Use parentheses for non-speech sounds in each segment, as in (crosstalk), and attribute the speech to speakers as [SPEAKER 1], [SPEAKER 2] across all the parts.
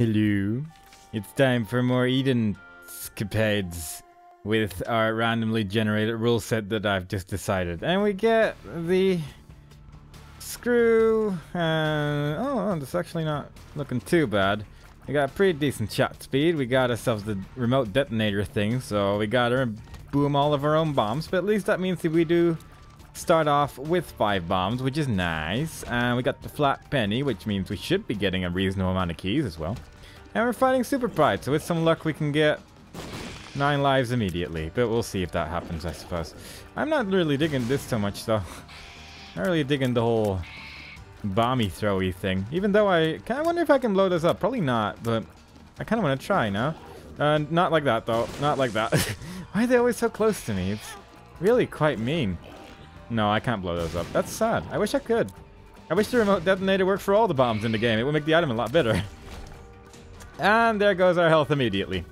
[SPEAKER 1] Hello. It's time for more Eden escapades with our randomly generated rule set that I've just decided. And we get the screw. Uh, oh, that's actually not looking too bad. We got pretty decent shot speed. We got ourselves the remote detonator thing, so we got to boom all of our own bombs. But at least that means that we do start off with five bombs, which is nice. And we got the flat penny, which means we should be getting a reasonable amount of keys as well. And we're fighting Super Pride, so with some luck we can get nine lives immediately. But we'll see if that happens, I suppose. I'm not really digging this so much, though. (laughs) Not really digging the whole bomby throwy thing. Even though I kind of wonder if I can blow this up. Probably not, but I kind of want to try now. Uh, not like that, though. Not like that. (laughs) Why are they always so close to me? It's really quite mean. No, I can't blow those up. That's sad. I wish I could. I wish the remote detonator worked for all the bombs in the game. It would make the item a lot better. (laughs) And there goes our health immediately.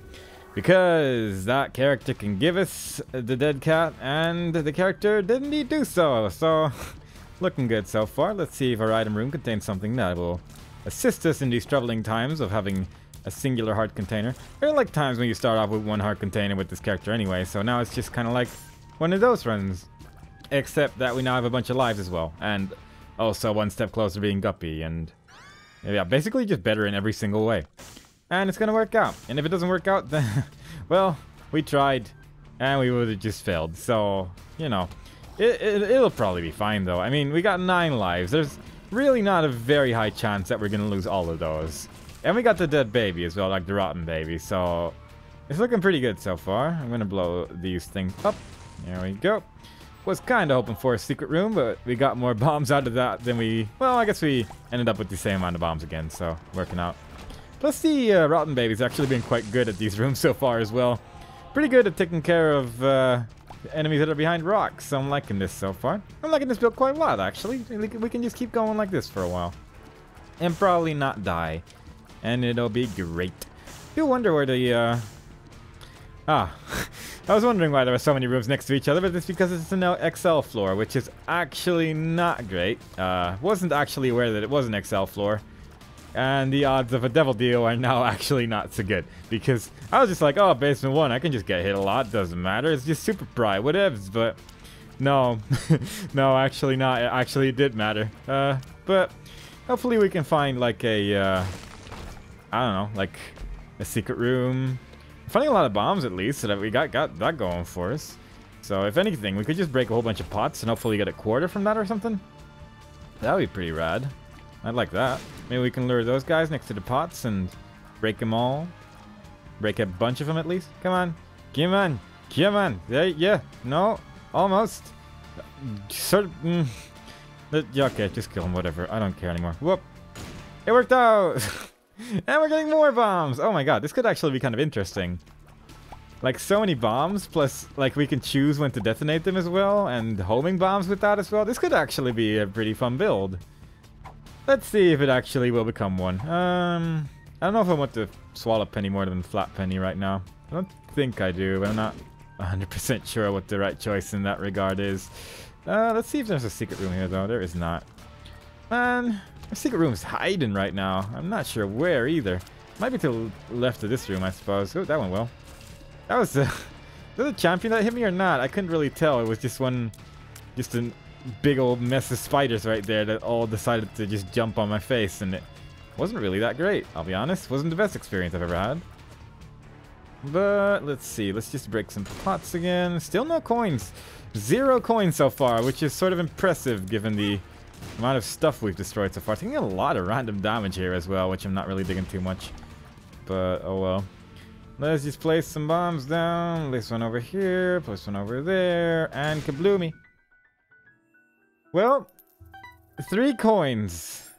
[SPEAKER 1] Because that character can give us the dead cat, and the character didn't indeed do so. So, (laughs) looking good so far. Let's see if our item room contains something that will assist us in these troubling times of having a singular heart container. There are like times when you start off with one heart container with this character anyway, so now it's just kind of like one of those runs. Except that we now have a bunch of lives as well, and also one step closer to being Guppy, and yeah, basically just better in every single way and it's gonna work out. And if it doesn't work out, (laughs) then, well, we tried, and we would have just failed. So, you know, it, it, it'll probably be fine, though. I mean, we got nine lives. There's really not a very high chance that we're gonna lose all of those. And we got the dead baby as well, like the rotten baby, so it's looking pretty good so far. I'm gonna blow these things up. There we go. Was kind of hoping for a secret room, but we got more (laughs) bombs out of that than we... Well, I guess we ended up with the same amount of bombs again, so working out. Plus the uh, Rotten Baby's actually been quite good at these (laughs) rooms so far as well. Pretty good at taking care of uh, enemies that are behind rocks. So I'm liking this so far. I'm liking this build quite a lot actually. We can just keep going like this for a while. And probably not die. And it'll be great. You wonder where the... Uh... Ah, I was wondering why there were so many rooms next to each other, but it's because it's an XL floor, which is actually not great. Uh, wasn't actually aware that it was an XL floor and the odds of a devil deal are now (laughs) actually not so good because I was just like, oh, basement one, I can just get hit a lot, doesn't matter. It's just super bright, whatevs. But no, (laughs) no, actually not. Actually it did matter. Uh, but hopefully we can find like a, uh, I don't know, like a secret room. Finding a lot of bombs at least, so that we got got that going for us. So if anything, we could just break a whole bunch of pots and hopefully get a quarter from that or something. That would be pretty rad. I'd like that. Maybe we can lure those guys next to the pots and break them all. Break a bunch of them at least. Come on. Come on. Come on. Yeah, yeah. No. Almost. Sort mm. Yeah, okay, just kill him, whatever. I don't care anymore. Whoop. It worked out! (laughs) and we're getting more bombs! Oh my god, this could actually be kind of interesting. Like, so many bombs, plus, like, we can choose when to detonate them as well, and homing bombs with that as well. This could actually be a pretty fun build. Let's see if it actually will become one. Um, I don't know if I want to swallow penny more than flat penny right now. I don't think I do, but I'm not 100% sure what the right choice in that regard is. Uh, let's see if there's a secret room here, though. There is not. Man, the secret room's hiding right now. I'm not sure where either. Might be to the left of this room, I suppose. Oh, that went well. That was the... (laughs) Was a champion that hit me or not? I couldn't really tell. It was just one... Just a big old mess of spiders right there that all decided to just jump on my face and it wasn't really that great, I'll be honest. Wasn't the best experience I've ever had. But let's see, let's just break some pots again. Still no coins. Zero coins so far, which is sort of impressive given the amount of stuff we've destroyed so far. Taking a lot of random damage here as well, which I'm not really digging too much. But oh well. Let's just place some bombs down. Place one over here, place one over there, and kabloomy. Well, three coins.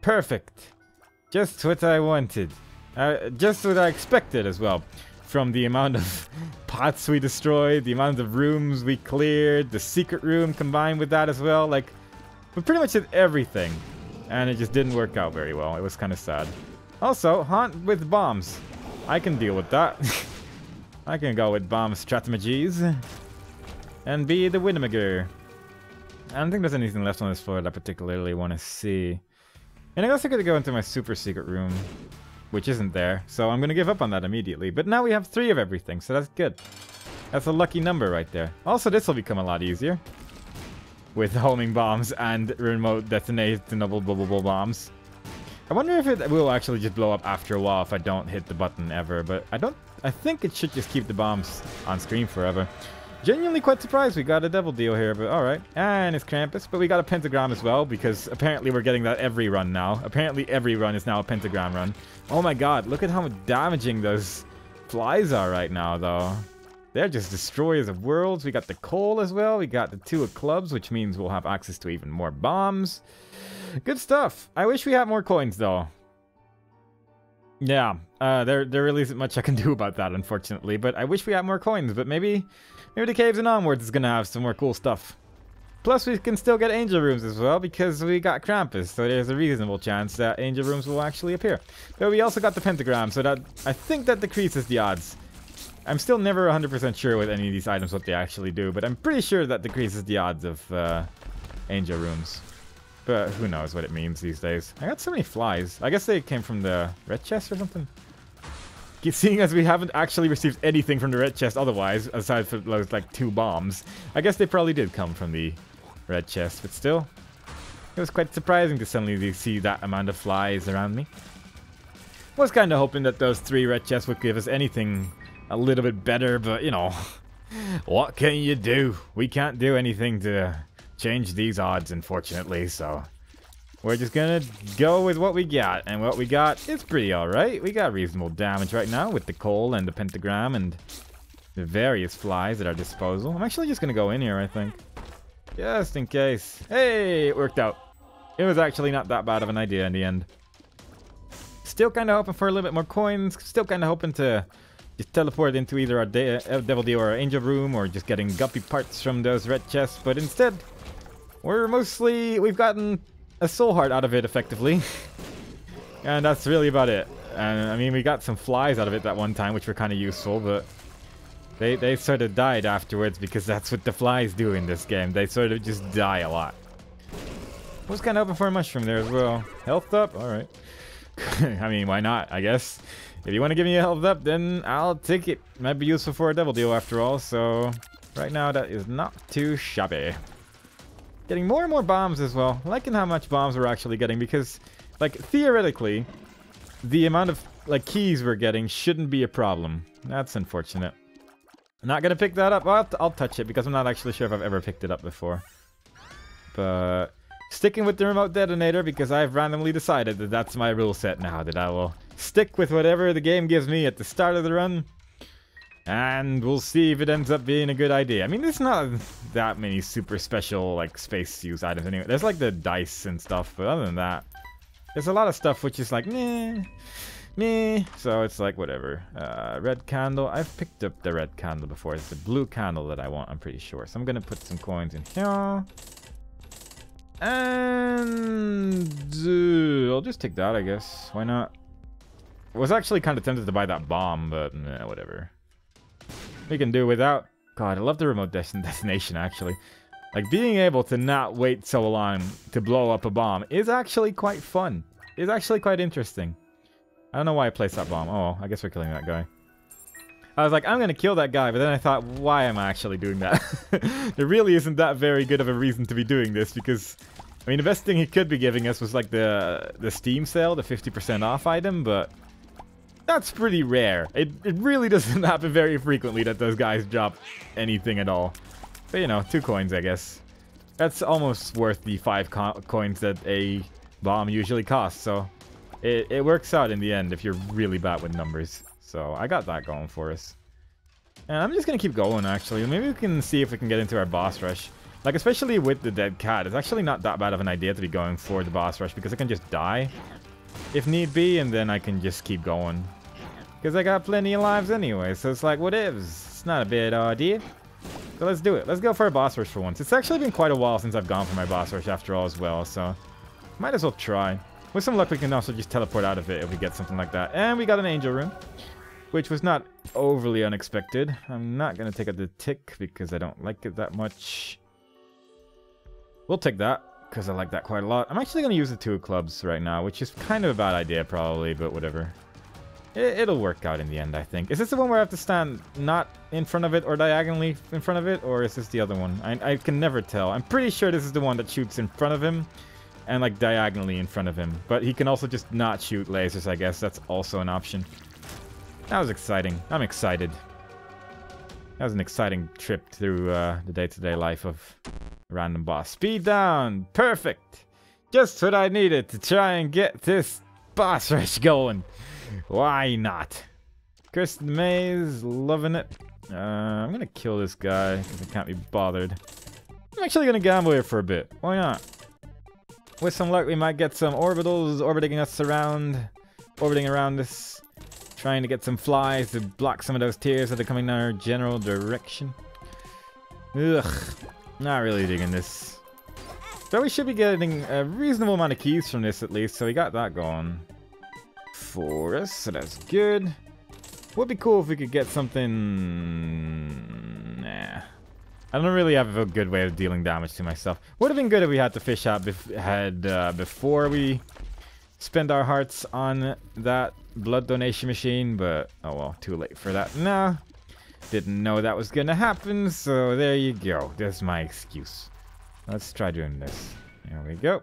[SPEAKER 1] Perfect. Just what I wanted. Uh, just what I expected as well. From the amount of (laughs) pots we destroyed, the amount of rooms we cleared, the secret room combined with that as well. Like, we pretty much did everything. And it just didn't work out very well. It was kind of sad. Also, haunt with bombs. I can deal with that. (laughs) I can go with bomb strategies. And be the Winnemuger. I don't think there's anything left on this floor that I particularly want to see. And I guess I could go into my super secret room. which isn't there. So I'm going to give up on that immediately. But now we have three of everything, so that's good. That's a lucky number right there. Also, this will become a lot easier. With homing bombs and remote detonatable bubble bombs. I wonder if it will actually just blow up after a while if I don't hit the button ever. But I don't... I think it should just keep the bombs on screen forever. Genuinely quite surprised we got a devil deal here, but alright. And it's Krampus, but we got a pentagram as well, because apparently we're getting that every run now. Apparently every run is now a pentagram run. Oh my god, look at how damaging those flies are right now, though. They're just destroyers of worlds. We got the coal as well. We got the two of clubs, which means we'll have access to even more bombs. Good stuff. I wish we had more coins, though. Yeah, uh, there there really isn't much I can (laughs) do about that, unfortunately. But I wish we had more coins. But maybe maybe the caves and onwards is gonna have some more cool stuff. Plus, we can still get angel rooms as well because we got Krampus, so there's a reasonable chance that angel rooms will actually appear. But we also got the pentagram, so that I think that decreases the odds. I'm still never 100% sure with any of these items what they actually do, but I'm pretty sure that decreases the odds of uh, angel rooms. But who knows what it means these days. I got so many flies. I guess they came from the red chest or something? Seeing as we haven't actually received anything from the red chest otherwise, aside from those like two bombs, I guess they probably did come from the red chest, but still. It was quite surprising to suddenly see that amount of flies around me. Was kind of hoping that those three red chests would give us anything a little bit better, but you know, (laughs) what can you do? We can't do anything to change these odds, unfortunately, so... We're just gonna go with what we got, and what we got is pretty alright. We got reasonable damage right now with the coal and the pentagram and the various flies at our disposal. I'm actually just gonna go in here, I think. Just in case. Hey, it worked out. It was actually not that bad of an idea in the end. Still kind of hoping for a little bit more coins. Still kind of hoping to just teleport into either a, De uh, Devil Deal or our Angel Room or just getting guppy parts from those red chests. But instead, we're mostly... We've gotten a soul heart out of it, effectively. (laughs) and that's really about it. And I mean, we got some flies out of it that one time, which were kind of useful, but... They, they sort of died afterwards because that's what the flies do in this game. They sort of just die a lot. Was kind of hoping for a mushroom there as well. Health up? Alright. (laughs) I mean, why not, I guess. If you want to give me a health up, then I'll take it. Might be useful for a devil deal after all, so... Right now, that is not too shabby. Getting more and more bombs as well. Liking how much bombs we're actually getting because, like, theoretically, the amount of, like, keys we're getting shouldn't be a problem. That's unfortunate. I'm not gonna pick that up. I'll, I'll touch it because I'm not actually sure if I've ever picked it up before. But sticking with the remote detonator because I've randomly decided that that's my rule set now. That I will stick with whatever the game gives me at the start of the run and we'll see if it ends up being a good idea. I mean, there's not that many super special, like, space use items anyway. There's, like, the dice and stuff, but other than that, there's a lot of stuff which is like, meh, meh. So it's like, whatever. Uh, red candle. I've picked up the red candle before. It's the blue candle that I want, I'm pretty sure. So I'm gonna put some coins in here. And uh, I'll just take that, I guess. Why not? I was actually kind of tempted to buy that bomb, but whatever we can do without. God, I love the remote (laughs) destination, actually. Like, being able to not wait so long to blow up a bomb is actually quite fun. It's actually quite interesting. I don't know why I placed that bomb. Oh, I guess we're killing that guy. I was like, I'm gonna kill that guy, but then I thought, why am I actually doing that? (laughs) there really isn't that very good of a reason to be doing this, because... I mean, the best thing he could be giving us was like the the Steam sale, the 50% off item, but that's pretty rare. It, it really (laughs) doesn't happen very frequently that those guys drop anything at all. But you know, two coins, I guess. That's almost worth the five co coins that a bomb usually costs, so it, it works out in the end if you're really bad with numbers. So I got that going for us. And I'm just gonna keep going, actually. Maybe we can see if we can get into our boss rush. Like, especially with the dead cat, it's actually not that bad of an idea to be going for the boss rush because I can just die if need be, and then I can just keep going. Because I got plenty of lives anyway, so it's like, what is? It's not a bad idea. So let's do it. Let's go for a boss rush for once. It's actually been quite a while since I've gone for my boss rush after all as well, so... Might as well try. With some luck, we can also just teleport out of it if we get something like that. And we got an angel room, which was not overly unexpected. I'm not going to take out the tick because I don't like it that much. We'll take that because I like that quite a lot. I'm actually going to use the two clubs right now, which is kind of a bad idea probably, but whatever. It, will work out in the end, I think. Is this the one where I have to stand not in front of it or diagonally in front of it? Or is this the other one? I, I can never tell. I'm pretty sure this is the one that shoots in front of him and like diagonally in front of him. But he can also just not shoot lasers, I guess. That's also an option. That was exciting. I'm excited. That was an exciting trip through uh, the day-to-day -day life of random boss. Speed down! Perfect! Just what I needed to try and get this boss (laughs) rush going. Why not? Kristen Maze, loving it. Uh, I'm gonna kill this guy because I can't be bothered. I'm actually gonna gamble here for a bit. Why not? With some luck, we might get some orbitals orbiting us around, orbiting around us, trying to get some flies to block some of those tears that are coming in our general direction. Ugh, not really digging this. But we should be getting a reasonable amount of keys from this at least, so we got that going for us, so that's good. Would be cool if we could get something... Nah. I don't really have a good way of dealing damage to myself. Would have been good if we had to fish out had uh, before we spend our hearts on that blood donation machine, but oh well, too late for that now. Didn't know that was gonna happen, so there you go. That's my excuse. Let's try doing this. There we go.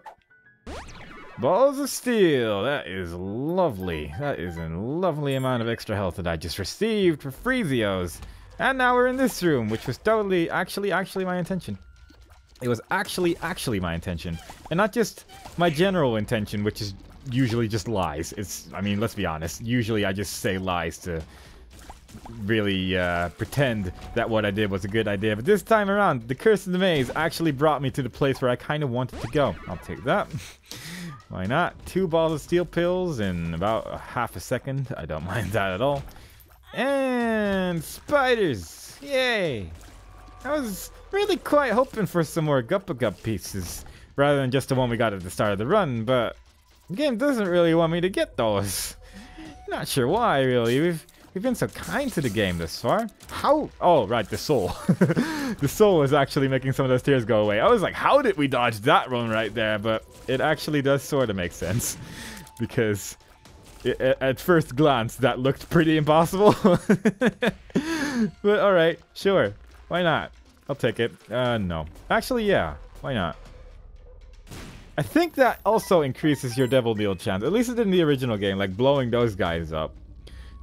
[SPEAKER 1] Balls of Steel. That is lovely. That is a lovely amount of extra health that I just received for Freezios. And now we're in this room, which was totally, actually, actually my intention. It was actually, actually my intention. And not just my general intention, which is usually just lies. It's, I mean, let's be honest. Usually I just say lies to really uh, pretend that what I did was a good idea. But this time around, the Curse of the Maze actually brought me to the place where I kind of wanted to go. I'll take that. (laughs) Why not? Two balls of steel pills in about a half a second. I don't (laughs) mind that at all. And spiders! Yay! I was really quite hoping for some more Guppa Gup pieces rather than just the one we got at the start of the run, but the game doesn't really want me to get those. (laughs) Not sure why, really. We've We've been so kind to the game this far. How? Oh, right, the soul. (laughs) the soul is actually making some of those tears go away. I was like, how did we dodge that one right there? But it actually does sort of make sense. (laughs) Because it, at first glance, that looked pretty impossible. but alright, sure. Why not? I'll take it. Uh, no. Actually, yeah. Why not? I think that also increases your Devil Deal chance. At least it did in the original game, like blowing those guys up.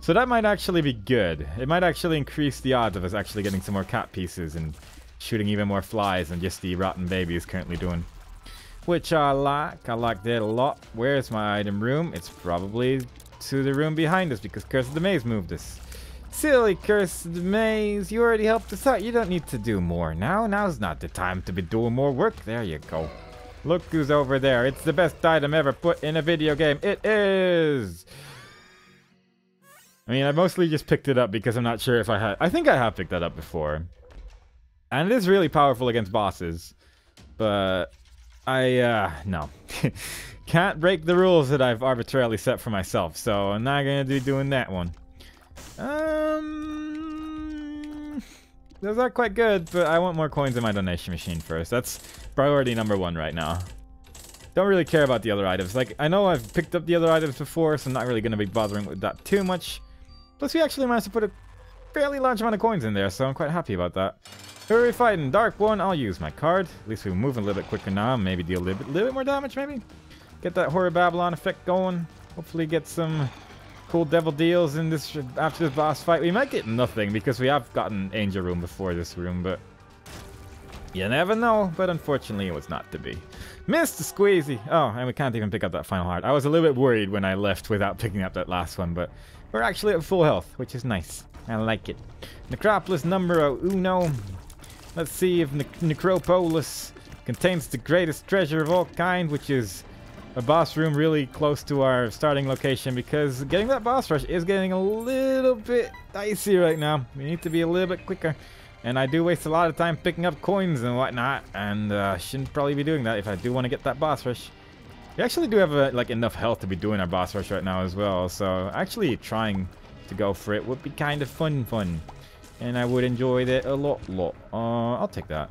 [SPEAKER 1] So that might actually be good. It might actually increase the odds of us actually getting some more cat pieces and shooting even more flies than just the rotten baby is currently doing. Which I like. I like that a lot. Where's my item room? It's probably to the room behind us because Curse of the Maze moved us. Silly Curse of the Maze, you already helped us out. You don't need to do more now. Now's not the time to be doing more work. There you go. Look who's over there. It's the best item ever put in a video game. It is! I mean, I mostly just picked it up because I'm not sure if I had... I think I have picked that up before. And it is really powerful against bosses. But I, uh, no. (laughs) Can't break the rules that I've arbitrarily set for myself. So I'm not to be doing that one. Um, those are quite good, but I want more coins in my donation machine first. That's priority number one right now. Don't really care about the other items. Like, I know I've picked up the other items before, so I'm not really going to be bothering with that too much. Plus, we actually managed to put a fairly large amount of coins in there, so I'm quite happy about that. Who are we fighting? Dark one. I'll use my card. At least we're moving a little bit quicker now. Maybe deal a little bit, little bit more damage, maybe? Get that Whore of Babylon effect going. Hopefully get some cool devil deals in this after this boss fight. We might get nothing because we have gotten Angel Room before this room, but you never know. But unfortunately, it was not to be. Mr. Squeezy! Oh, and we can't even pick up that final heart. I was a little bit worried when I left without picking up that last one, but we're actually at full health, which is nice. I like it. Necropolis numero uno. Let's see if ne Necropolis contains the greatest treasure of all kind, which is a boss room really close to our starting location because getting that boss rush is getting a little bit dicey right now. We need to be a little bit quicker. And I do waste a lot of time picking up coins and whatnot, and uh, shouldn't probably be doing that if I do want to get that boss rush. We actually do have uh, like enough health to be doing our boss rush right now as well, so actually trying to go for it would be kind of fun fun. And I would enjoy that a lot, lot. Uh, I'll take that.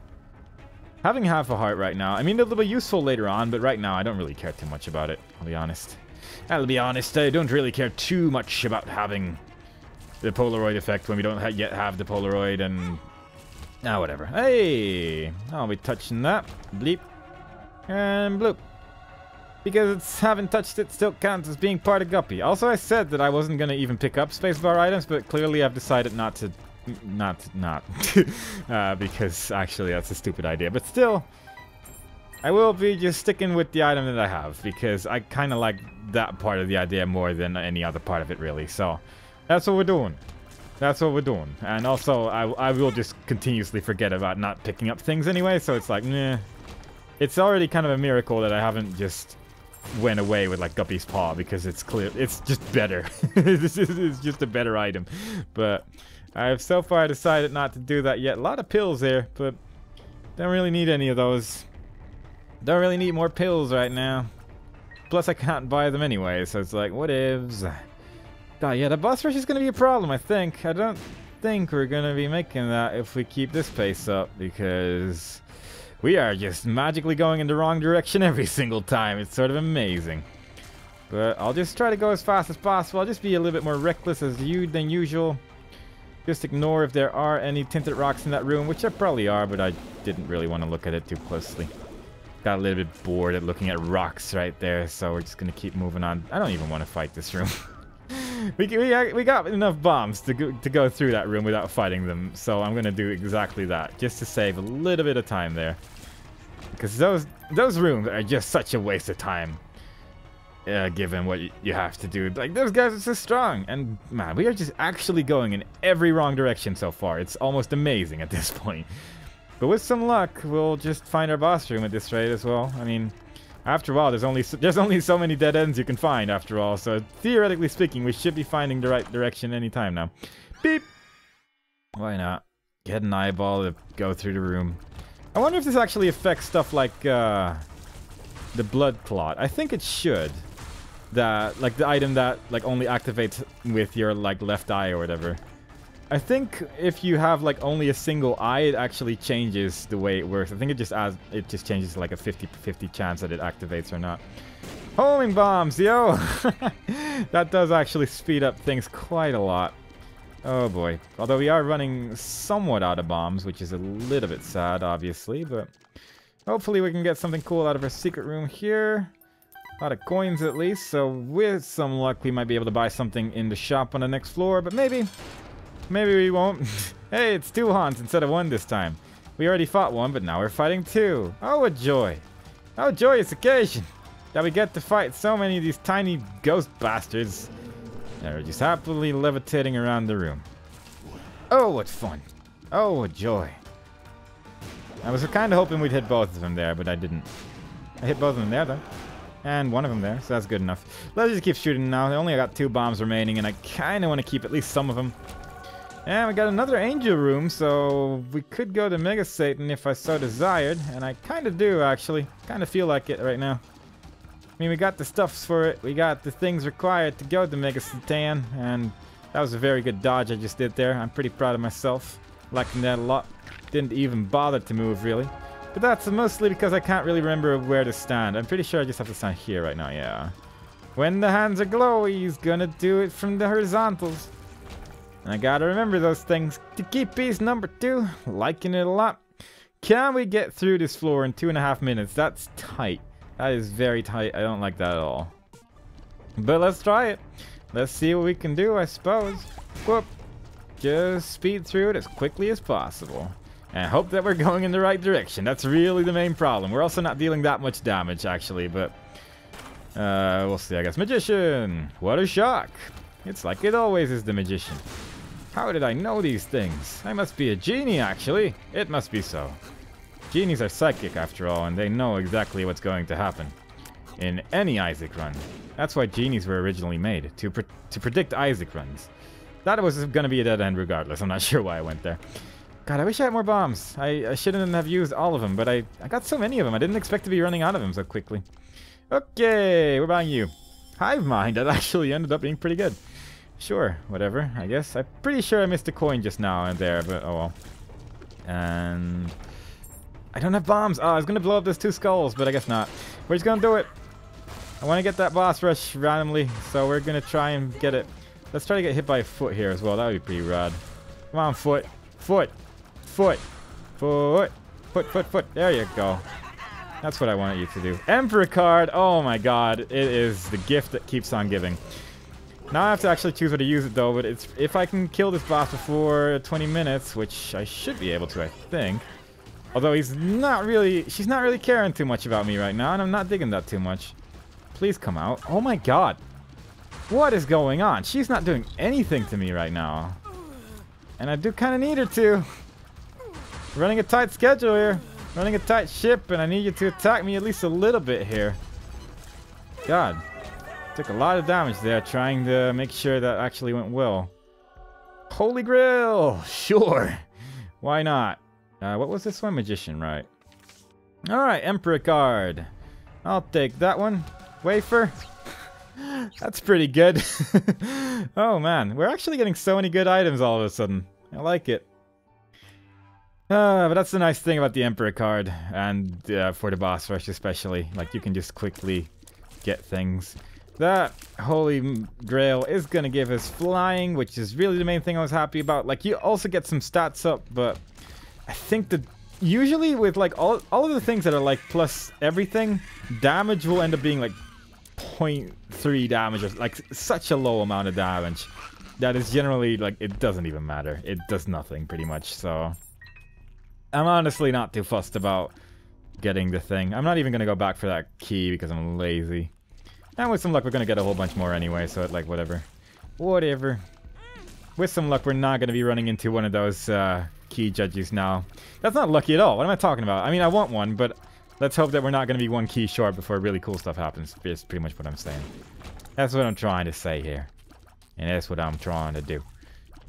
[SPEAKER 1] Having half a heart right now, I mean it'll be useful later on, but right now I don't really care too much about it, I'll be honest. I'll be honest, I don't really care too much about having the Polaroid effect when we don't ha yet have the Polaroid and... Ah, whatever. Hey! I'll be touching that. Bleep. And bloop. Because it's haven't touched it still counts as being part of Guppy. Also, I said that I wasn't going to even pick up spacebar items, but clearly I've decided not to... Not, not. (laughs) uh, because actually that's a stupid idea. But still, I will be just sticking with the item that I have because I kind of like that part of the idea more than any other part of it really. So that's what we're doing. That's what we're doing. And also, I, I will just continuously forget about not picking up things anyway. So it's like, nah. It's already kind of a miracle that I haven't just went away with like Guppy's Paw because it's clear. It's just better. (laughs) this is just a better item. But I've so far decided not to do that yet. A lot of pills there, but don't really need any of those. Don't really need more pills right now. Plus, I can't buy them anyway, so it's like, what ifs? God, ah, yeah, the boss rush is going to be a problem, I think. I don't think we're going to be making that if we keep this pace up, because we are just magically going in the wrong direction (laughs) every single time. It's sort of amazing. But I'll just try to go as fast as possible. I'll just be a little bit more reckless as you than usual. Just ignore if there are any tinted rocks in that room, which there probably are, but I didn't really want to look at it too closely. Got a little bit bored at looking at rocks right there, so we're just gonna keep moving on. I don't even want to fight this room. (laughs) we, we, we got enough bombs to go, to go through that room without fighting them, so I'm gonna do exactly that, just to save a little bit of time there. Because those those rooms are just such a waste of time. Uh, given what you have to do. Like, those guys are so strong. And, man, we are just actually going in every wrong direction so far. It's almost amazing at this (laughs) point. But with some luck, we'll just find our boss room at this rate as well. I mean, after all, there's only there's only so many dead ends you can find after all. So theoretically speaking, we should be finding the right direction anytime now. Beep. Why not? Get an eyeball to go through the room. I wonder if this actually affects stuff like uh, the blood clot. I think it should. That like the item that like only activates with your like left eye or whatever. I think if you have like only a single eye, it actually changes the way it works. I think it just adds, it just changes like a 50-50 chance that it activates or not. Homing bombs, yo! (laughs) that does actually speed up things quite a lot. Oh boy. Although we are running somewhat out of bombs, which is a little bit sad, obviously, but hopefully we can get something cool out of our secret room here. A lot of coins at least, so with some luck we might be able to buy something in the shop on the next floor, but maybe Maybe we won't. (laughs) hey, it's two Haunts instead of one this time. We already fought one, but now we're fighting two. Oh, a joy. Oh, joyous occasion. That we get to fight so many of these tiny ghost bastards. They're just happily levitating around the room. Oh, what fun. Oh, what joy. I was kind of hoping we'd hit both of them there, but I didn't. I hit both of them there, though. And one of them there, so that's good enough. Let's just keep shooting now. I only got two bombs remaining, and I kind of want to keep at least some of them. And we got another angel room, so we could go to Mega Satan if I so desired. And I kind of do, actually. Kind of feel like it right now. I mean, we got the stuffs for it. We got the things required to go to Mega Satan. And that was a very good dodge I just did there. I'm pretty proud of myself. Liking that a lot. Didn't even bother to move, really. But that's mostly because I can't really remember where to stand. I'm pretty sure I just have to stand here right now, yeah. When the hands are glowy, he's gonna do it from the horizontals. And I gotta remember those things to keep piece number two. Liking it a lot. Can we get through this floor in two and a half minutes? That's tight. That is very tight. I don't like that at all. But let's try it. Let's see what we can do, I suppose. Whoop. Just speed through it as quickly as possible. And hope that we're going in the right direction. That's really the main problem. We're also not dealing that much damage, actually, but... Uh, we'll see, I guess. Magician! What a shock! It's like it always is the Magician. How did I know these things? I must be a genie, actually. It must be so. Genies are psychic, after all, and they know exactly what's going to happen. In any Isaac run. That's why genies were originally made, to, pre to predict Isaac runs. That was going to be a dead end regardless. I'm not (laughs) sure why I went there. God, I wish I had more bombs. I, I shouldn't have used all of them, but I, I got so many of them. I didn't expect to be running out of them so quickly. Okay, we're buying you. Hive Mind, that (laughs) actually ended up being pretty good. Sure, whatever, I guess. I'm pretty sure I missed a coin just now and there, but oh well. And... I don't have bombs! Oh, I was gonna blow up those two skulls, but I guess not. We're just gonna do it! I want to get that boss rush randomly, so we're to try and get it. Let's try to get hit by a foot here as well. That would be pretty rad. Come on, foot. Foot. Foot. Foot. Foot, foot, foot. There you go. That's what I wanted you to do. Emperor card. Oh my god. It is the gift that keeps on giving. Now I have to actually choose where to use it though, but it's if I can kill this boss before 20 minutes, which I should be able to, I think. Although he's not really, she's not really caring too much about me right now, and I'm not digging that too much. Please come out. Oh my god. What is going on? She's not doing anything to me right now. And I do kind of need her to. Running a tight schedule here. Running a tight ship, and I need you to attack me at least a little bit here. God. Took a lot of damage there trying to make sure that actually went well. Holy Grail! (laughs) Sure. Why not? Uh, what was this one? Magician, right. Alright, Emperor card. I'll take that one. Wafer. (laughs) That's pretty good. (laughs) oh man, we're actually getting so many good items all of a sudden. I like it. Uh, but that's the nice thing about the Emperor card, and uh, for the boss rush especially. Like, you can just quickly get things. That Holy Grail is going to give us flying, which is really the main thing I was happy about. Like, you also get some stats up, but I think that usually with, like, all, all of the things that are, like, plus everything, damage will end up being, like, 0.3 damage, or, like, such a low amount of damage. That is generally, like, it doesn't even matter. It does nothing, pretty much, so... I'm honestly not too fussed about getting the thing. I'm not even going to go back for that key because I'm lazy. And with some luck, we're going to get a whole bunch more anyway, so it, like, whatever. Whatever. With some luck, we're not going to be running into one of those uh, key judges now. That's not lucky at all. What am I talking about? I mean, I want one, but let's hope that we're not going to be one key short before really cool stuff happens. That's pretty much what I'm saying. That's what I'm trying to say here. And that's what I'm trying to do.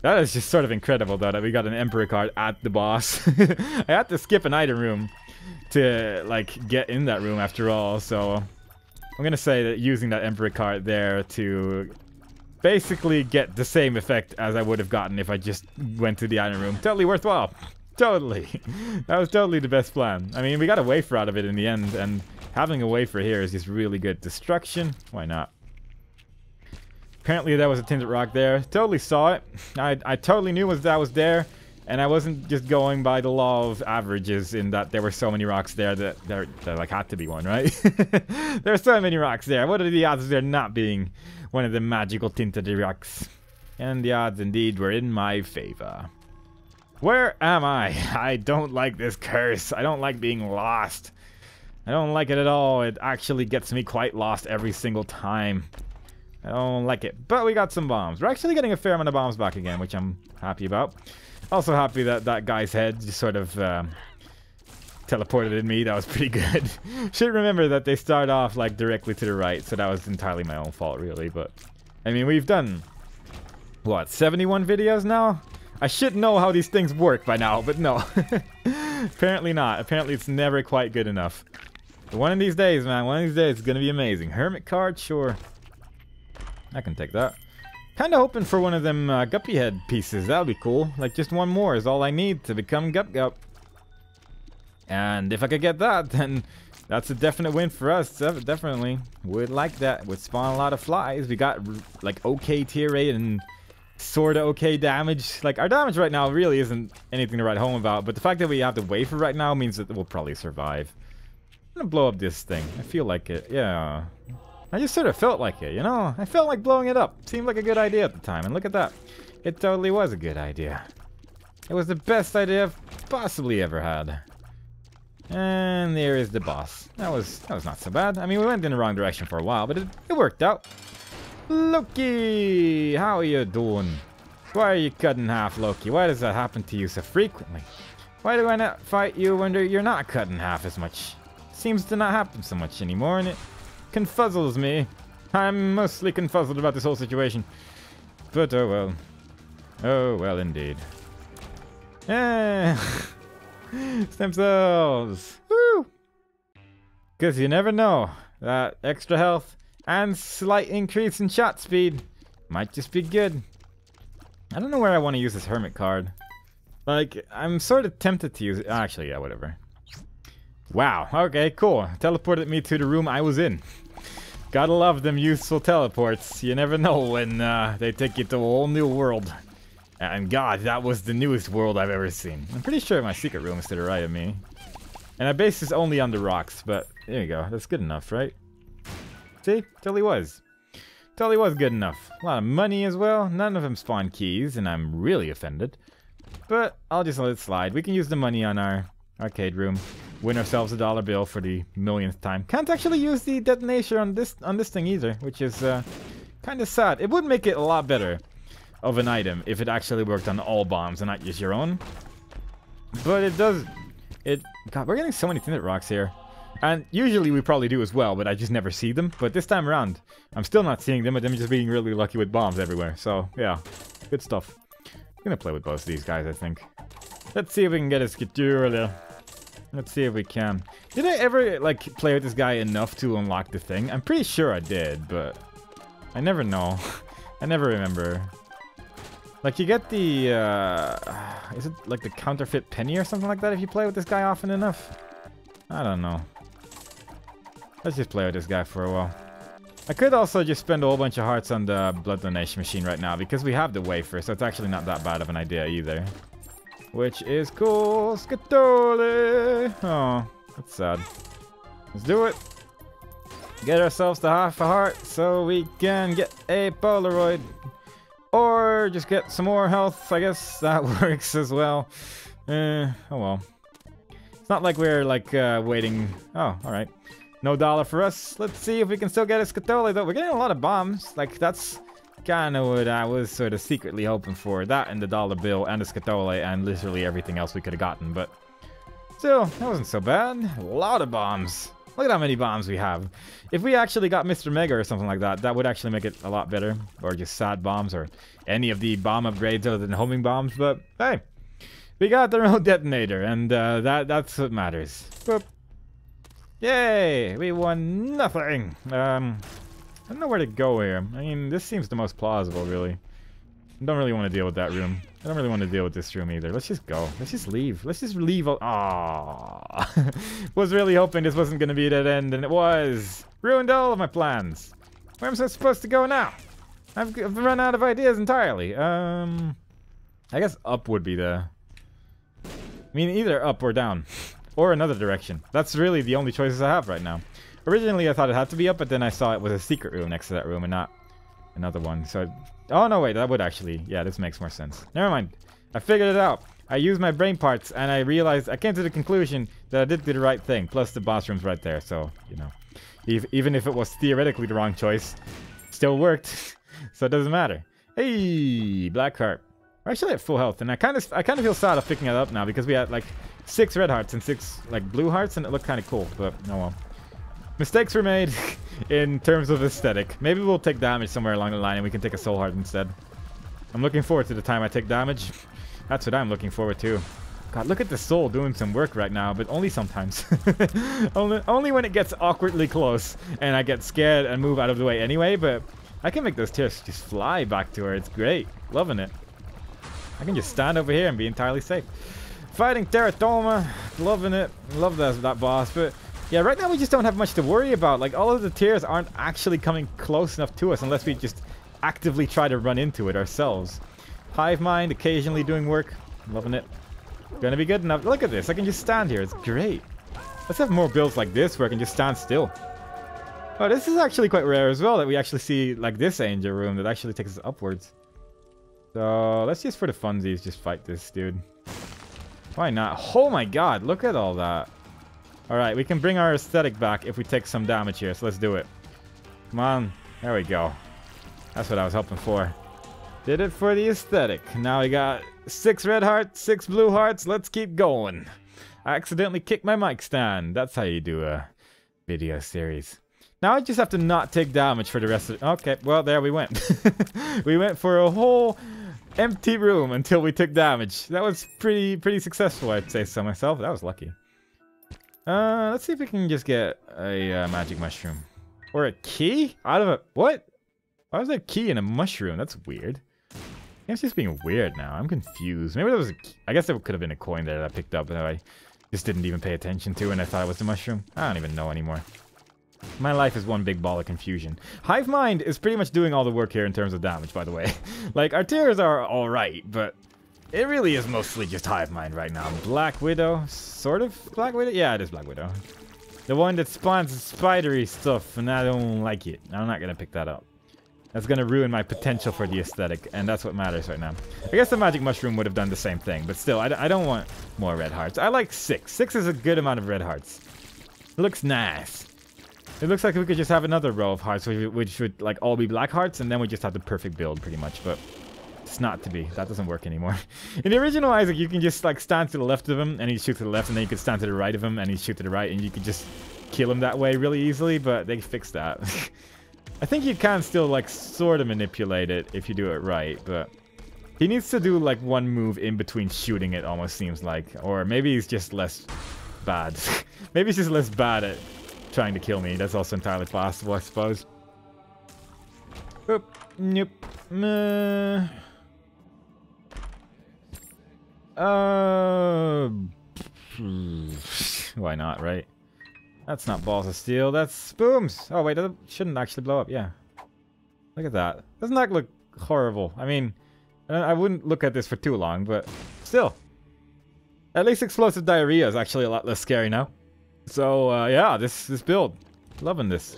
[SPEAKER 1] That is just sort of incredible, though, that we got an Emperor card at the boss. (laughs) I had to skip an item room to, like, get in that room after all, so... I'm gonna say that using that Emperor card there to basically get the same effect as I would have gotten if I just went to the item room. Totally worthwhile. Totally. (laughs) that was totally the best plan. I mean, we got a wafer out of it in the end, and having a wafer here is just really good. Destruction? Why not? Apparently there was a tinted rock there. Totally saw it. I, I totally knew was that was there. And I wasn't just going by the law of averages in that there were so many rocks there that there, there like had to be one, right? (laughs) there are so many rocks there. What are the odds of there not being one of the magical tinted rocks? And the odds indeed were in my favor. Where am I? I don't like this curse. I don't like being lost. I don't like it at all. It actually gets me quite lost every single time. I don't like it. But we got some bombs. We're actually getting a fair amount of bombs back again, which I'm happy about. Also happy that that guy's head just sort of um, teleported in me. That was pretty (laughs) good. Should remember that they start off like directly to the right, so that was entirely my own fault, really. But I mean, we've done what 71 videos now. I should know how these things work by now, but no. (laughs) Apparently not. Apparently it's never quite good enough. One of these days, man, one of these days it's gonna be amazing. Hermit card, sure. I can take that. Kinda hoping for one of them uh, guppy head pieces. That would be cool. Like, just one more is all I need to become Gup Gup. And if I could get that, (laughs) then that's a definite win for us. Definitely. Would like that. Would spawn a lot of flies. We got, like, okay tear rate and sorta okay damage. Like, our damage right now really isn't anything to write home about. But the fact that we have the wafer right now means that we'll probably survive. I'm gonna blow up this thing. I feel like it. Yeah. I just sort of felt like it, you know? I felt like blowing it up. Seemed like a good idea at the time, and look at that. It totally was a good idea. It was the best idea I've possibly ever had. And there is the boss. That was that was not so bad. I mean, we went in the wrong direction for a while, but it, it worked out. Loki, how are you doing? Why are you cut in half, Loki? Why does that happen to you so frequently? Why do I not fight you when you're not cut in half as much? Seems to not happen so much anymore, and it confuzzles me. I'm mostly confuzzled about this whole situation. But oh well. Oh well indeed. Yeah. (laughs) Stem cells. Woo! Because you never know. That extra health and slight increase in shot speed might just be good. I don't know where I want to use this hermit card. Like, I'm sort of tempted to use it. Actually, yeah, whatever. Wow, okay, cool. Teleported me to the room I was in. Gotta love them useful teleports. You never know when uh, they take you to a whole new world. And god, that was the newest world I've ever seen. I'm pretty sure my secret room is to the right of me. And our base is only on the rocks, but there you go. That's good enough, right? See? Totally was. Totally was good enough. A lot of money as well. None of them spawn keys, and I'm really offended. But I'll just let it slide. We can use the money on our arcade room. Win ourselves a dollar bill for the millionth time. Can't actually use the detonation on this on this thing either, which is uh, kind of sad. It would make it a lot better of an item if it actually worked on all bombs and not just your own. But it does... It... God, we're getting so many Tinted Rocks here. And usually we probably do as well, but I just never see them. But this time around, I'm still not seeing them, but I'm just being really lucky with bombs everywhere. So, yeah, good stuff. I'm gonna play with both of these guys, I think. Let's see if we can get a Skatole. Let's see if we can. Did I ever, like, play with this guy enough to unlock the thing? I'm pretty sure I did, but I never know. (laughs) I never remember. Like, you get the, uh, is it like the counterfeit penny or something like that if you play with this guy often enough? I don't know. Let's just play with this guy for a while. I could also just spend a whole bunch of hearts on the blood donation machine right now because we have the wafer, so it's actually not that bad of an idea either. Which is cool. Skatole! Oh, that's sad. Let's do it. Get ourselves to half a heart so we can get a Polaroid. Or just get some more health. I guess (laughs) that works as well. Eh, oh well. It's not like we're like uh, waiting. Oh, all right. No dollar for us. Let's see if we can still get a Skatole though. We're getting a lot of bombs. Like that's kind of what I was sort of secretly hoping for. That and the dollar bill and the Skatole and literally everything else we could have gotten. But still, that wasn't so bad. A lot of bombs. Look at how many bombs we have. If we actually got Mr. Mega or something like that, that would actually make it a lot better. Or just sad bombs or any of the bomb upgrades other than homing bombs. But hey, we got the remote (laughs) detonator and uh, that that's what matters. Boop. Yay! We won nothing. Um, I don't know where to go here. I mean, this seems the most plausible, really. I don't really want to deal with that room. I don't really want to deal with this room either. Let's just go. Let's just leave. Let's just leave. Ah, (laughs) was really hoping this wasn't going to be that end, and it was. Ruined all of my plans. Where am I supposed to go now? I've, I've run out of ideas entirely. Um, I guess up would be the... I mean, either up or down. or another direction. That's really the only choices I have right now. Originally, I thought it had to be up, but then I saw it was a secret room next to that room and not another one. So, oh no, wait, that would actually, yeah, this makes more sense. Never mind. I figured it out. I used my brain parts and I realized, I came to the conclusion that I did do the right thing. Plus the boss room's right there, so, you know. Even if it was theoretically the wrong choice, still worked. (laughs) so it doesn't matter. Hey, black heart. We're actually at full health, and I kind of, I kind of feel sad of picking it up now because we had like six red hearts and six like blue hearts, and it looked kind of cool. But no, oh well. Mistakes were made (laughs) in terms of aesthetic. Maybe we'll take damage somewhere along the line and we can take a soul heart instead. I'm looking forward to the time I take damage. That's what I'm looking forward to. God, look at the soul doing some work right now, but only sometimes. (laughs) only, only when it gets awkwardly close and I get scared and move out of the way anyway, but I can make those tears just fly back to her. It's great. Loving it. I can just stand over here and be entirely safe. Fighting Teratoma. Loving it. Love that, that boss, but yeah, right now we just don't have much to worry about. Like, all of the tears aren't actually coming close enough to us unless we just actively try to run into it ourselves. Hive Mind occasionally doing work. Loving it. Gonna be good enough. Look at this. I can just stand here. It's great. Let's have more builds like this where I can just stand still. Oh, this is actually quite rare as well that we actually see like this angel room that actually takes us upwards. So let's just for the funsies just fight this dude. Why not? Oh my god, look at all that. Alright, we can bring our aesthetic back if we take some damage here, so let's do it. Come on. There we go. That's what I was hoping for. Did it for the aesthetic. Now we got six red hearts, six blue hearts. Let's keep going. I accidentally kicked my mic stand. That's how you do a video series. Now I just have to not take damage for the rest of it. Okay, well, there we went. (laughs) we went for a whole empty room until we took damage. That was pretty pretty successful, I'd say so myself. That was lucky. Uh, let's see if we can just get a uh, magic mushroom. Or a key? Out of a... What? Why was there a key in a mushroom? That's weird. It's just being weird now. I'm confused. Maybe that was a. I guess it could have been a coin there that I picked up that I just didn't even pay attention to and I thought it was the mushroom. I don't even know anymore. My life is one big ball of confusion. Hive Mind is pretty much doing all the work here in terms of damage, by the way. (laughs) like, our tears are alright, but it really is mostly just Hive Mind right now. Black Widow, sort of Black Widow? Yeah, it is Black Widow. The one that spawns spidery stuff, and I don't like it. I'm not gonna pick that up. That's gonna ruin my potential for the aesthetic, and that's what matters right now. I guess the magic mushroom would have done the same thing, but still, I, I don't want more red hearts. I like six. Six is a good amount of red hearts. It looks nice. It looks like we could just have another row of hearts, which would like all be black hearts, and then we just have the perfect build, pretty much. But not to be. That doesn't work anymore. (laughs) In the original Isaac, you can just like stand to the left of him, and he shoot to the left, and then you can stand to the right of him, and he shoot to the right, and you could just kill him that way really easily. But they fixed that. (laughs) I think you can still like sort of manipulate it if you do it right, but he needs to do like one move in between shooting it almost seems like, or maybe he's just less bad. (laughs) maybe he's just less bad at trying to kill me. That's also entirely possible, I suppose. Oop. Nope. Uh, why not, right? That's not balls of steel, that's booms. Oh wait, that shouldn't actually blow up, yeah. Look at that. Doesn't that look horrible? I mean, I wouldn't look at this for too long, but still. At least explosive diarrhea is actually a lot less scary now. So, uh, yeah, this, this build. Loving this.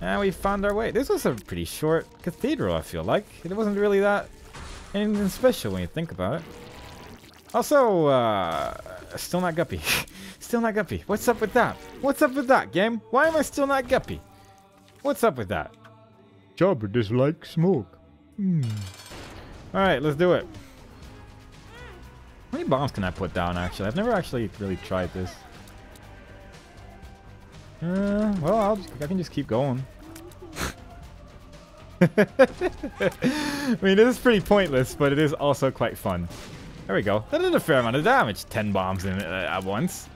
[SPEAKER 1] And we found our way. This was a pretty short cathedral, I feel like. It wasn't really that anything special when you think about it. Also, uh, still not Guppy. (laughs) still not Guppy. What's up with that? What's up with that, game? Why am I still not Guppy? What's up with that?
[SPEAKER 2] Chopper dislikes smoke.
[SPEAKER 1] Hmm. Alright, let's do it. How many bombs can I put down, actually? I've never actually really tried this. Uh, well, I'll just, I can just keep going. (laughs) I mean, this is pretty pointless, but it is also quite fun. There we go. That did a fair amount of damage. 10 bombs in uh, at once.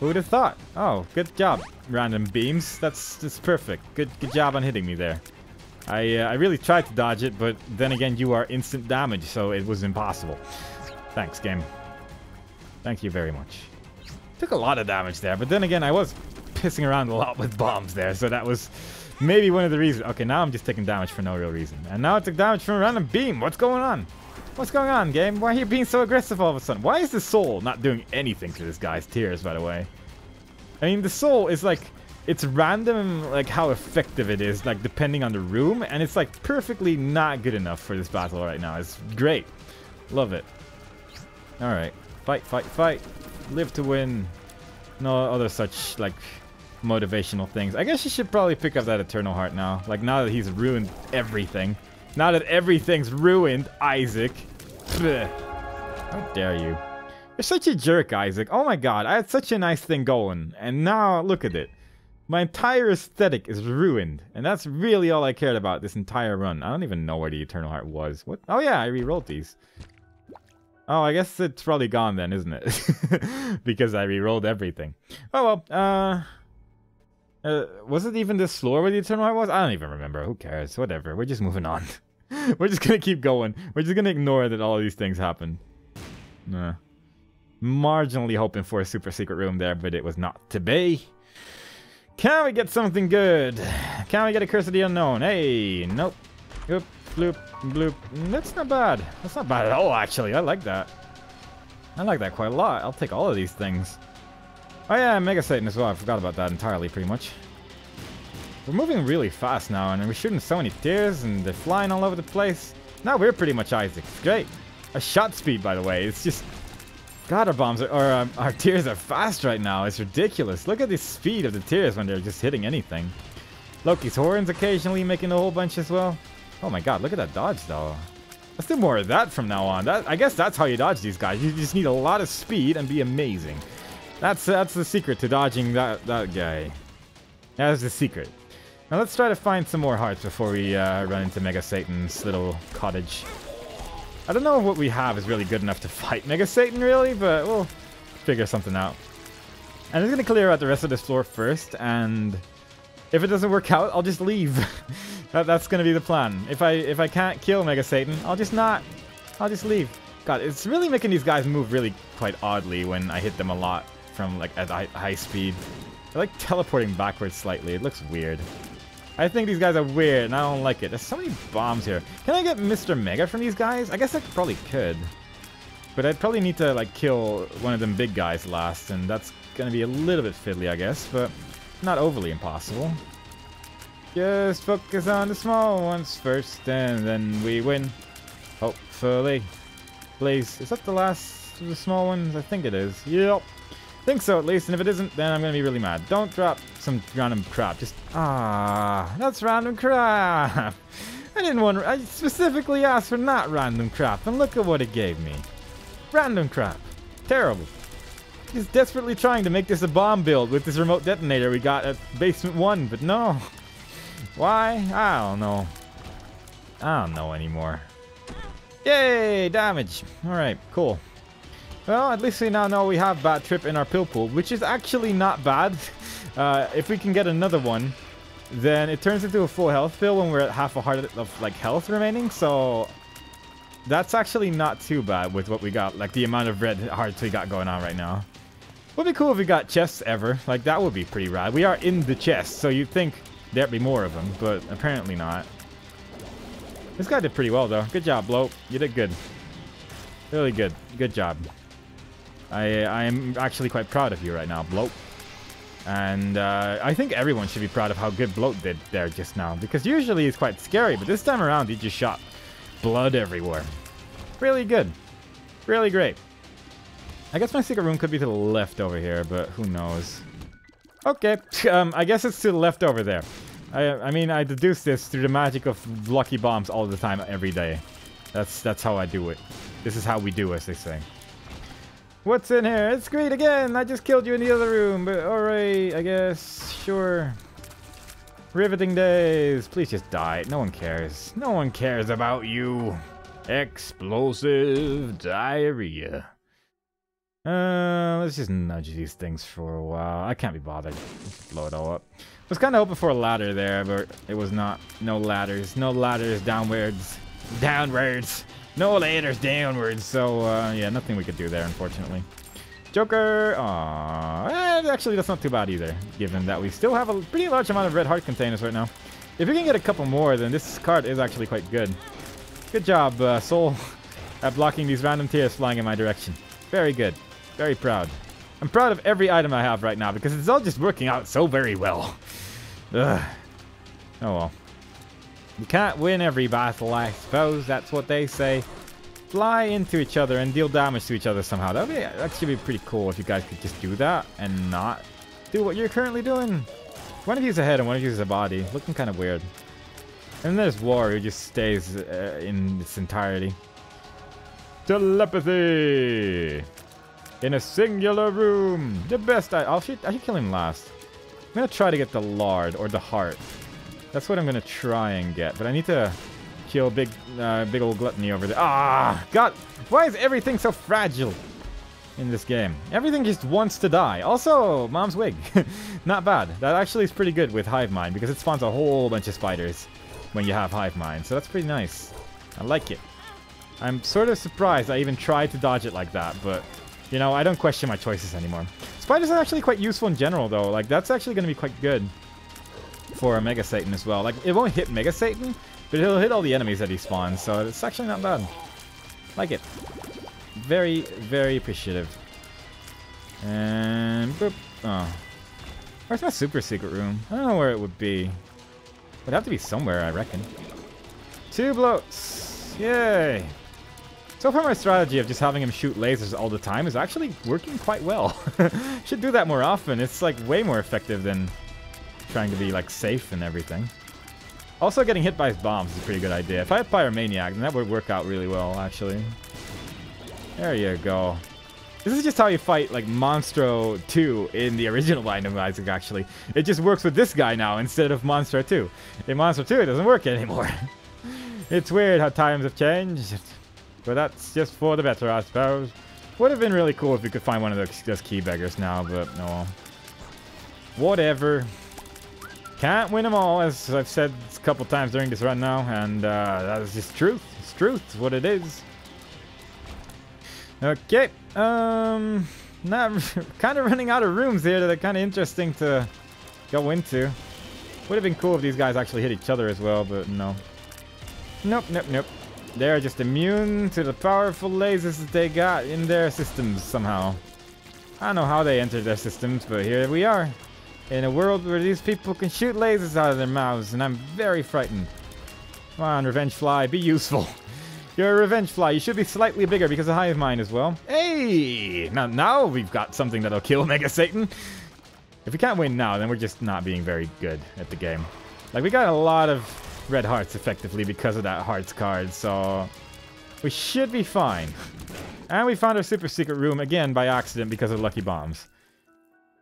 [SPEAKER 1] Who would have thought? Oh, good job, random beams. That's that's perfect. Good good job on hitting me there. I uh, I really tried to dodge it, but then again, you are instant damage, so it was impossible. Thanks, game. Thank you very much. Took a lot of damage there, but then again, I was pissing around a lot with bombs there, so that was maybe one of the reasons. Okay, now I'm just taking damage for no real reason. And now I took damage from a random beam. What's going on? What's going on, game? Why are you being so aggressive all of a sudden? Why is the soul not doing anything to this guy's tears, by the way? I mean, the soul is like... It's random, like, how effective it is, like, depending on the room. And it's, like, perfectly not good enough for this battle right now. It's great. Love it. Alright. Fight, fight, fight. Live to win. No other such, like, motivational things. I guess you should probably pick up that Eternal Heart now. Like, now that he's ruined everything. Now that everything's ruined, Isaac. How dare you. You're such a jerk, Isaac. Oh my god, I had such a nice thing going. And now, look at it. My entire aesthetic is ruined. And that's really all I cared about this entire run. I don't even know where the Eternal Heart was. What? Oh yeah, I re-rolled these. Oh, I guess it's probably gone then, isn't it? (laughs) because I re-rolled everything. Oh well, uh... Uh, was it even this floor where the Eternal Heart was? I don't even remember. Who cares? Whatever. We're just moving on. (laughs) (laughs) We're just gonna keep going. We're just gonna ignore that all these things happen. Nah. Marginally hoping for a super secret room there, but it was not to be. Can we get something good? Can we get a Curse of the Unknown? Hey, nope. Oop, bloop, bloop. That's not bad. That's not bad at all, actually. I like that. I like that quite a lot. I'll take all of these things. Oh yeah, Mega Satan as well. I forgot about that entirely, pretty much. We're moving really fast now, and we're shooting so many tears, and they're flying all over the place. Now we're pretty much Isaac. It's great. A shot speed, by the way. It's just... God, our bombs are, or um, our (laughs) tears are fast right now. It's ridiculous. Look at the speed of the tears when they're just hitting anything. Loki's horns occasionally making a whole bunch as well. Oh my god, look at that dodge, though. Let's do more of that from now on. That I guess that's how you dodge these guys. You just need a lot of speed and be amazing. That's that's the secret to dodging that, that guy. That's the secret. Now let's try to find some more hearts before we uh, run into Mega Satan's little cottage. I don't know if what we have is really good enough to fight Mega Satan, really, but we'll figure something out. I'm just going to clear out the rest of this floor first, and if it doesn't work out, I'll just leave. (laughs) that, that's going to be the plan. If I if I can't kill Mega Satan, I'll just not. I'll just leave. God, it's really making these guys move really quite oddly when I hit them a lot from like at high, high speed. They're like teleporting backwards slightly. It looks weird. I think these guys are weird, and I don't like it. There's so many bombs here. Can I get Mr. Mega from these guys? I guess I probably could. But I'd probably need to, like, kill one of them big guys last, and that's gonna be a little bit fiddly, I guess, but not overly impossible. Just focus on the small ones first, and then we win. Hopefully. Please. Is that the last of the small ones? I think it is. Yep. Think so, at least, and if it isn't, then I'm gonna be really mad. Don't drop some random crap. Just, ah, that's random crap. (laughs) I didn't want, I specifically asked for not random crap, and look at what it gave me. Random crap. Terrible. He's desperately trying to make this a bomb build with this remote detonator we got at basement one, but no. (laughs) Why? I don't know. I don't know anymore. Yay, damage. Alright, cool. Well, at least we now know we have Bad Trip in our pill pool, which is actually not bad. (laughs) Uh, if we can get another one, then it turns into a full health pill when we're at half a heart of like health remaining. So that's actually not too bad with what we got, like the amount of red hearts we got going on right now. Would be cool if we got chests ever. Like that would be pretty rad. We are in the chest, so you'd think there'd be more of them, but apparently not. This guy did pretty well though. Good job, Bloat. You did good. Really good. Good job. I I am actually quite proud of you right now, Bloat. And uh, I think everyone should be proud of how good Bloat did there just now. Because usually he's quite scary, but this time around he just shot blood everywhere. Really good. Really great. I guess my secret room could be to the left over here, but who knows. Okay, (laughs) um, I guess it's to the left over there. I, I mean, I deduce this through the magic of lucky bombs all the time, every day. That's that's how I do it. This is how we do, as they say. What's in here? It's great again! I just killed you in the other room, but alright, I guess. Sure. Riveting days. Please just die. No one cares. No one cares about you. Explosive diarrhea. Uh, let's just nudge these things for a while. I can't be bothered. Let's blow it all up. Was kind of hoping for a ladder there, but it was not. No ladders. No ladders downwards. Downwards. No ladders downwards. So, uh, yeah, nothing we could do there, unfortunately. Joker. Aww. Eh, actually, that's not too bad either, given that we still have a pretty large amount of red heart containers right now. If we can get a couple more, then this card is actually quite good. Good job, uh, Soul, (laughs) at blocking these random tears flying in my direction. Very good. Very proud. I'm proud of every item I have right now because it's all just working out so very well. Ugh. Oh well. You can't win every battle, I suppose. That's what they say. Fly into each other and deal damage to each other somehow. That would be actually be pretty cool if you guys could just do that and not do what you're currently doing. One of you's a head and one of you's a body. Looking kind of weird. And there's War who just stays uh, in its entirety. Telepathy! In a singular room! The best I- I'll shoot- I should kill him last. I'm gonna try to get the Lard, or the Heart. That's what I'm gonna try and get, but I need to kill big, uh, big old gluttony over there. Ah, God, why is everything so fragile in this game? Everything just wants to die. Also, Mom's Wig, (laughs) not bad. That actually is pretty good with Hive Mind because it spawns a whole bunch of spiders when you have Hive Mind, so that's pretty nice. I like it. I'm sort of surprised I even tried to dodge it like that, but you know, I don't question my choices anymore. Spiders are actually quite useful in general, though. Like, that's actually going to be quite good for a Mega Satan as well. Like, it won't hit Mega Satan, but it'll hit all the enemies that he spawns, so it's actually not bad. Like it. Very, very appreciative. And boop. Oh. Where's my super secret room? I don't know where it would be. It'd have to be somewhere, I reckon. Two bloats. Yay. So far my strategy of just having him shoot lasers all the time is actually working quite well. (laughs) Should do that more often. It's like way more effective than trying to be like safe and everything. Also getting hit by his bombs is a pretty good idea. If I had Pyromaniac, then that would work out really well, actually. There you go. This is just how you fight, like, Monstro 2 in the original (laughs) Binding of Isaac, actually. It just works with this guy now instead of Monstro 2. In Monstro 2, it doesn't work anymore. (laughs) it's weird how times have changed. But that's just for the better, I suppose. Would have been really cool if we could find one of those, those key beggars now, but oh no. Whatever. Can't win them all, as I've said a couple times during this run now, and uh, that is just truth. It's truth. It's what it is. Okay. Um. not (laughs) kind of running out of rooms here that are kind of interesting to go into. Would have been cool if these guys actually hit each other as well, but no. Nope, nope, nope. They're just immune to the powerful lasers that they got in their systems somehow. I don't know how they entered their systems, but here we are. In a world where these people can shoot lasers out of their mouths, and I'm very frightened. Come on, Revenge Fly, be useful. (laughs) You're a Revenge Fly. You should be slightly bigger because of Hive Mind as well. Hey! Now, now we've got something that'll kill (laughs) Mega Satan. If we can't win now, then we're just not being very good at the game. Like, we got a lot of red hearts effectively because of that hearts card, so we should be fine. And we found our super secret room again by accident because of lucky bombs.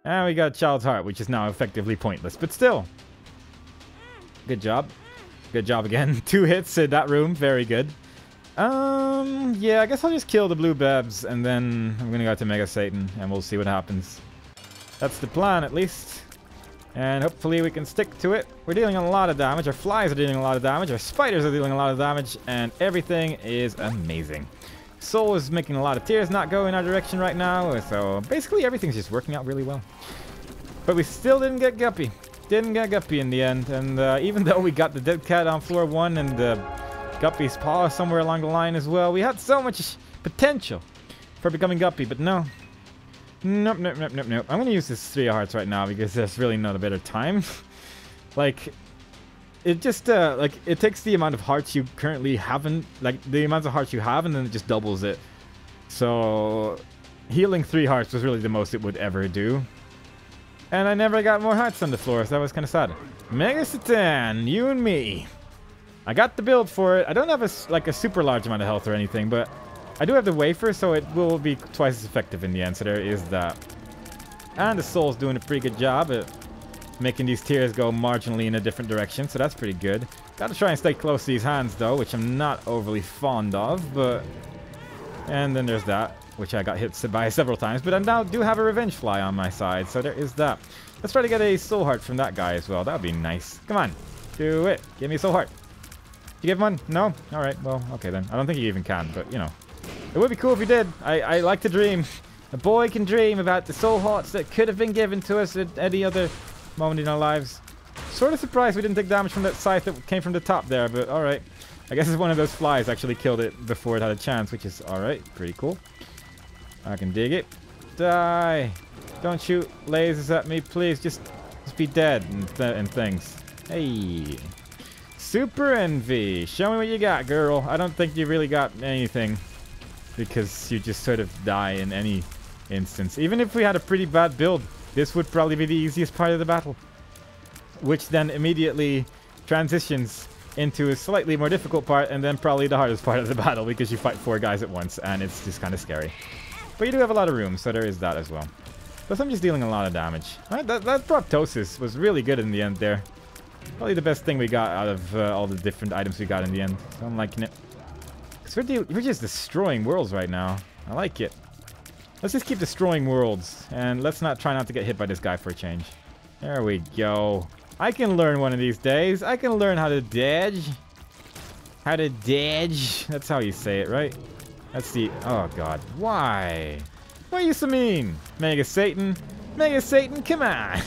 [SPEAKER 1] And we got Child's Heart, which is now effectively pointless, but still. Good job. Good job again. (laughs) Two hits in that room, very good. Um, yeah, I guess I'll just kill the blue Bebs, and then I'm gonna go to Mega Satan, and we'll see what happens. That's the plan, at least. And hopefully we can stick to it. We're dealing a lot of damage. Our flies are dealing a lot of damage. Our spiders are dealing a lot of damage. And everything is amazing. Soul is making a lot of tears not go in our direction right now. So basically everything's just working out really well. But we still didn't get Guppy. Didn't get Guppy in the end. And uh, even (laughs) though we got the dead cat on floor one and the Guppy's paw somewhere along the line as well, we had so much potential for becoming Guppy. But no, Nope, nope, nope, nope, nope. I'm gonna use this three of hearts right now because there's really not a better time. (laughs) like, it just, uh, like, it takes the amount of hearts you currently haven't, like, the amount of hearts you have, and then it just doubles it. So, healing three hearts was really the most it would ever do. And I never got more hearts on the floor, so that was kind of sad. Mega Satan, you and me. I got the build for it. I don't have a, like a super large amount of health or anything, but I do have the wafer, so it will be twice as effective in the end, so there is that. And the soul's doing a pretty good job making these tears go marginally in a different direction, so that's pretty good. Gotta try and stay close to these hands, though, which I'm not overly fond of, but... And then there's that, which I got hit (laughs) by several times, but I now do have a Revenge Fly on my side, so there is that. Let's try to get a Soul Heart from that guy as well. That would be nice. Come on. Do it. Give me a Soul Heart. You give one? No? Alright, well, okay then. I don't think you even can, but, you know. It would be cool if you did. I, I like to dream. A boy can dream about the soul hearts that could have been given to us at any other moment in our lives. Sort of surprised we didn't take damage from that scythe that came from the top there, but alright. I guess it's (laughs) one of those flies actually killed it before it had a chance, which is alright. Pretty cool. I can dig it. Die! Don't shoot lasers at me, please. Just, just be dead and, th and things. Hey! Super Envy! Show me what you got, girl. I don't think you really got anything because you just sort of die in any instance. Even if we had a pretty bad build, this would probably be the easiest part of the battle. Which then immediately transitions into a slightly more difficult part and then probably the hardest part of the (laughs) battle because you fight four guys at once and it's just kind of scary. But you do have a lot of room, so there is that as well. Plus I'm just dealing a lot of damage. Right, that, that Proptosis was really good in the end there. Probably the best thing we got out of uh, all the different items we got in the end. So I'm liking it. Because we're, we're just destroying worlds right now. I like it. Let's just keep destroying worlds. And let's not try not to get hit by this guy for a change. There we go. I can learn one of these days. I can learn how to dodge. How to dodge. That's how you say it, right? That's the... Oh, God. Why? Why are you so mean? Mega Satan. Mega Satan, come on.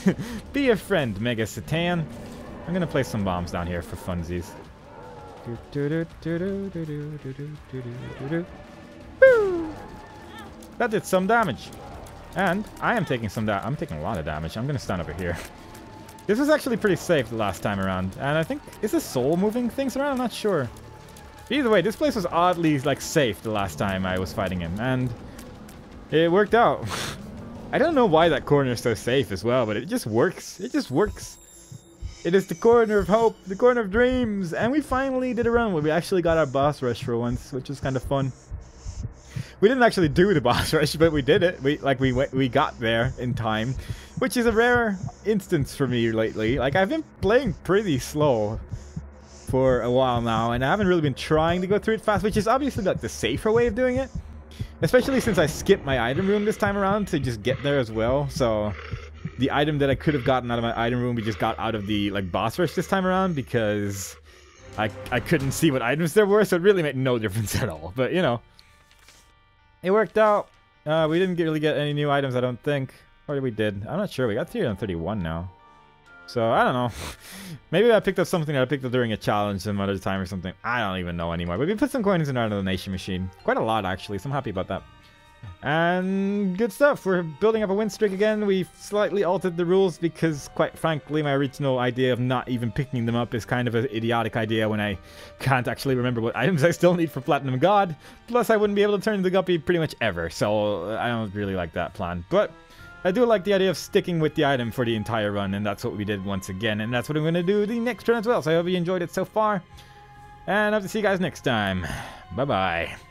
[SPEAKER 1] Be a friend, Mega Satan. I'm going to place some bombs down here for funsies. That did some damage. And I am taking some I'm taking a lot of damage. I'm going to stand over here. (laughs) This was actually pretty safe the last time around. And I think... Is the soul moving things around? I'm not sure. Either way, this place was oddly, like, safe the last time I was fighting him. And it worked out. (laughs) I don't know why that corner is so safe as well, but it just works. It just works. It is the corner of hope, the corner of dreams, and we finally did a run where we actually got our boss rush for once, which was kind of fun. We didn't actually do the boss (laughs) rush, but we did it. We like we went, we got there in time, which is a rare instance for me lately. Like I've been playing pretty slow for a while now, and I haven't really been trying to go through it fast, which is obviously like the safer way of doing it. Especially since I skipped my item room this time around to just get there as well, so the item that I could have gotten out of my item room, we just got out of the like boss rush this time around because I I couldn't see what items there were, so it really made no (laughs) difference at all. But you know, it worked out. Uh, we didn't get, really get any new items, I don't think. Or we did. I'm not sure. We got 331 now. So, I don't know. (laughs) Maybe I picked up something that I picked up during a challenge some other time or something. I don't even know anymore. But we put some coins in our donation machine. Quite a lot, actually. So I'm happy about that. And good stuff. We're building up a win streak again. We've slightly altered the rules because, quite frankly, my original idea of not even picking them up is kind of an idiotic idea when I can't actually remember what items I still need for Platinum God. Plus, I wouldn't be able to turn the Guppy pretty much ever, so I don't really like that plan. But I do like the idea of sticking with the item for the entire run, and that's what we did once again, and that's what I'm going to do the next run as well. So I hope you enjoyed it so far, and I hope to see you guys next time. Bye-bye.